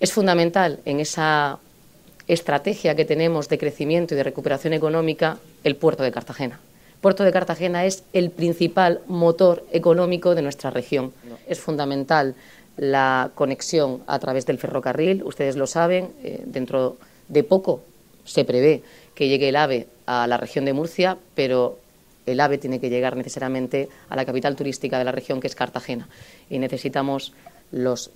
Es fundamental en esa estrategia que tenemos de crecimiento y de recuperación económica el puerto de Cartagena. El puerto de Cartagena es el principal motor económico de nuestra región. Es fundamental la conexión a través del ferrocarril, ustedes lo saben, eh, dentro de poco se prevé que llegue el AVE a la región de Murcia, pero el AVE tiene que llegar necesariamente a la capital turística de la región, que es Cartagena. Y necesitamos los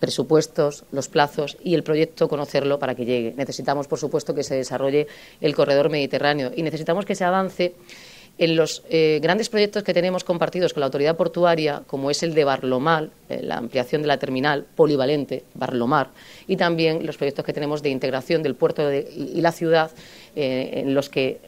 presupuestos, los plazos y el proyecto conocerlo para que llegue. Necesitamos, por supuesto, que se desarrolle el corredor mediterráneo y necesitamos que se avance en los eh, grandes proyectos que tenemos compartidos con la autoridad portuaria, como es el de Barlomar, eh, la ampliación de la terminal polivalente Barlomar, y también los proyectos que tenemos de integración del puerto y, la ciudad, eh, en los que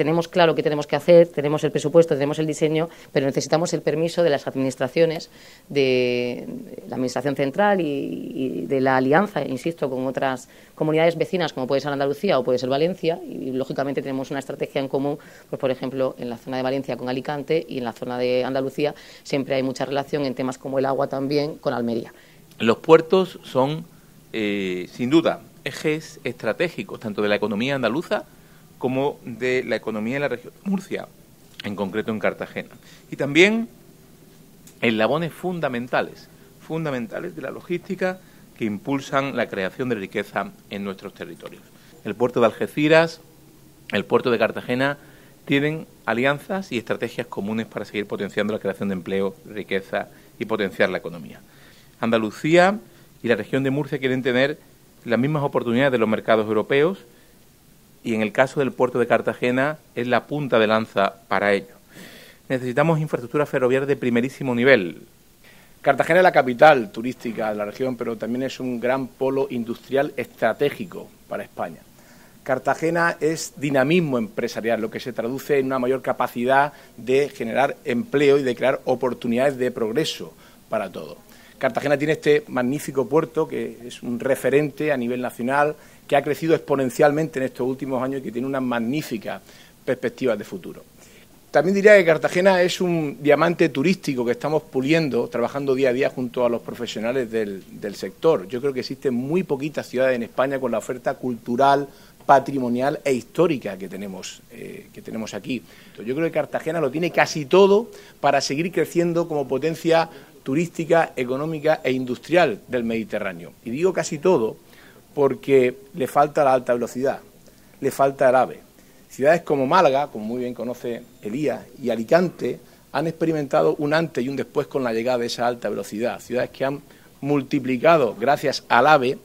tenemos claro qué tenemos que hacer, tenemos el presupuesto, tenemos el diseño, pero necesitamos el permiso de las administraciones, de la Administración Central y, de la alianza, insisto, con otras comunidades vecinas, como puede ser Andalucía o puede ser Valencia, y lógicamente tenemos una estrategia en común, pues por ejemplo, en la zona de Valencia con Alicante y en la zona de Andalucía siempre hay mucha relación en temas como el agua también con Almería. Los puertos son, eh, sin duda, ejes estratégicos tanto de la economía andaluza como de la economía de la región de Murcia, en concreto en Cartagena. Y también eslabones fundamentales, fundamentales de la logística que impulsan la creación de riqueza en nuestros territorios. El puerto de Algeciras, el puerto de Cartagena tienen alianzas y estrategias comunes para seguir potenciando la creación de empleo, riqueza y potenciar la economía. Andalucía y la región de Murcia quieren tener las mismas oportunidades de los mercados europeos y en el caso del puerto de Cartagena es la punta de lanza para ello. Necesitamos infraestructura ferroviaria de primerísimo nivel. Cartagena es la capital turística de la región, pero también es un gran polo industrial estratégico para España. Cartagena es dinamismo empresarial, lo que se traduce en una mayor capacidad de generar empleo y de crear oportunidades de progreso para todos. Cartagena tiene este magnífico puerto que es un referente a nivel nacional, que ha crecido exponencialmente en estos últimos años y que tiene unas magníficas perspectivas de futuro. También diría que Cartagena es un diamante turístico que estamos puliendo, trabajando día a día junto a los profesionales del, sector. Yo creo que existen muy poquitas ciudades en España con la oferta cultural, patrimonial e histórica que tenemos, eh, que tenemos aquí. Yo creo que Cartagena lo tiene casi todo para seguir creciendo como potencia turística, económica e industrial del Mediterráneo. Y digo casi todo porque le falta la alta velocidad, le falta el AVE. Ciudades como Málaga, como muy bien conoce Elías, y Alicante han experimentado un antes y un después con la llegada de esa alta velocidad. Ciudades que han multiplicado, gracias al AVE,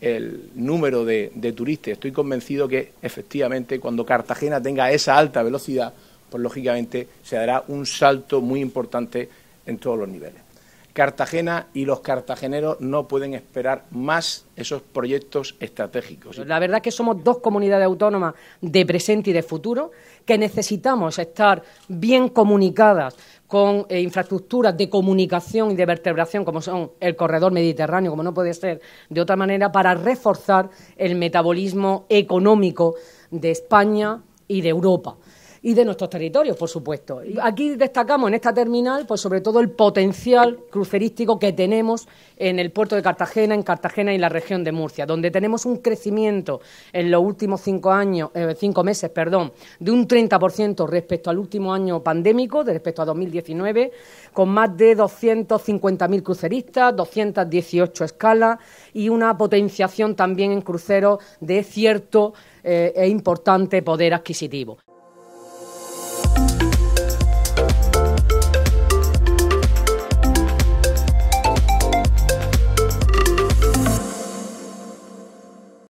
el número de, turistas. Estoy convencido que efectivamente cuando Cartagena tenga esa alta velocidad, pues lógicamente se dará un salto muy importante en todos los niveles. Cartagena y los cartageneros no pueden esperar más esos proyectos estratégicos. La verdad es que somos dos comunidades autónomas de presente y de futuro que necesitamos estar bien comunicadas con eh, infraestructuras de comunicación y de vertebración como son el corredor mediterráneo, como no puede ser de otra manera, para reforzar el metabolismo económico de España y de Europa y de nuestros territorios, por supuesto. Aquí destacamos en esta terminal, pues sobre todo el potencial crucerístico que tenemos en el puerto de Cartagena, en Cartagena y la región de Murcia, donde tenemos un crecimiento en los últimos cinco años, eh, cinco meses, perdón, de un 30% respecto al último año pandémico, de respecto a 2019, con más de 250.000 cruceristas, 218 escalas y una potenciación también en cruceros de cierto eh, e importante poder adquisitivo.